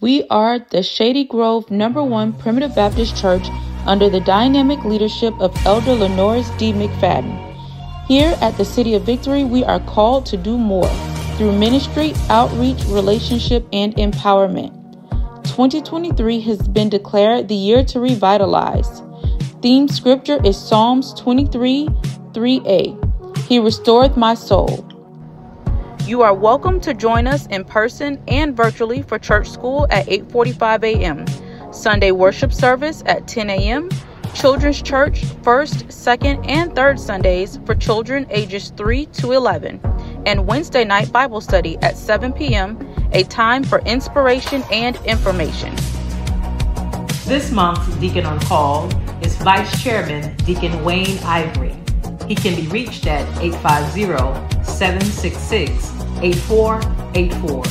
We are the Shady Grove number one Primitive Baptist Church under the dynamic leadership of Elder LaNorris D. McFadden. Here at the City of Victory, we are called to do more through ministry, outreach, relationship, and empowerment. 2023 has been declared the year to revitalize. Theme scripture is Psalms 23 3a. He restoreth my soul. You are welcome to join us in person and virtually for church school at 8:45 a.m. Sunday worship service at 10 a.m. Children's Church first, second, and third Sundays for children ages 3 to 11, and Wednesday night Bible study at 7 p.m., a time for inspiration and information. This month's Deacon on Call is Vice Chairman Deacon Wayne Ivory. He can be reached at 850 766 8484.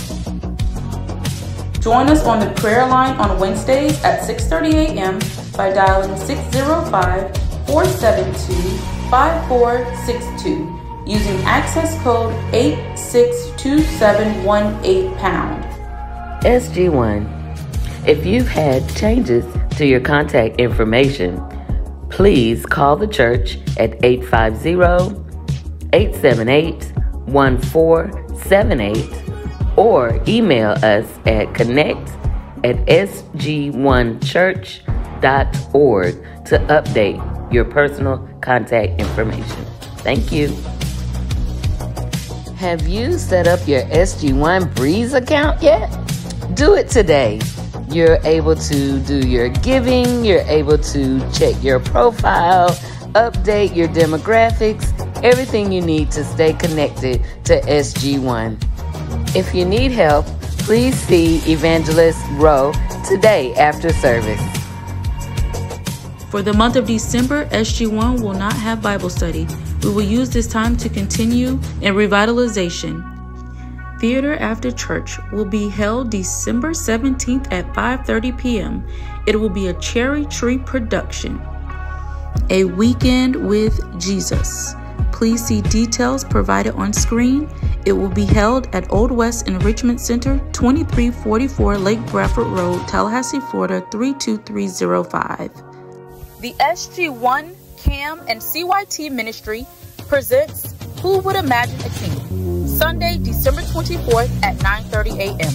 Join us on the prayer line on Wednesdays at 6:30 a.m. by dialing 605-472-5462 using access code 862718 pound. SG1. If you've had changes to your contact information, please call the church at 850 878 1478 or email us at connect at sg1church.org to update your personal contact information. Thank you. Have you set up your SG1 Breeze account yet? Do it today. You're able to do your giving, you're able to check your profile, update your demographics, everything you need to stay connected to SG1. If you need help, please see Evangelist Rowe today after service. For the month of December, SG1 will not have Bible study. We will use this time to continue in revitalization. Theater After Church will be held December 17th at 5:30 p.m. It will be a cherry tree production. A weekend with Jesus. Please see details provided on screen. It will be held at Old West Enrichment Center, 2344 Lake Bradford Road, Tallahassee, Florida 32305. The SG1 CAM and CYT Ministry presents Who Would Imagine a King? Sunday, December 24th at 9:30 a.m.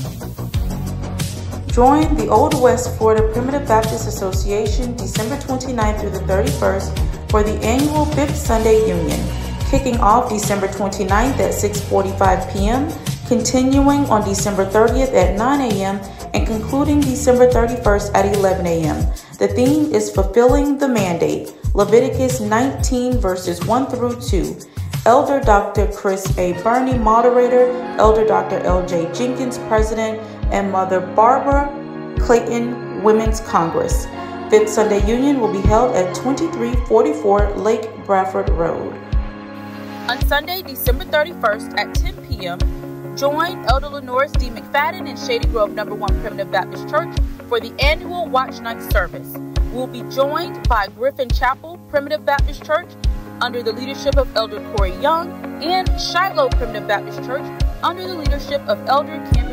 Join the Old West Florida Primitive Baptist Association December 29th through the 31st for the annual Fifth Sunday Union, kicking off December 29th at 6:45 p.m., continuing on December 30th at 9 a.m., and concluding December 31st at 11 a.m. The theme is Fulfilling the Mandate, Leviticus 19 verses 1 through 2. Elder Dr. Chris A. Burney, moderator, Elder Dr. L.J. Jenkins, president, and Mother Barbara Clayton Women's Congress. Fifth Sunday Union will be held at 2344 Lake Bradford Road. On Sunday, December 31st at 10 p.m., join Elder LaNorris D. McFadden in Shady Grove Number 1 Primitive Baptist Church for the annual Watch Night service. We'll be joined by Griffin Chapel Primitive Baptist Church under the leadership of Elder Corey Young and Shiloh Primitive Baptist Church under the leadership of Elder Candace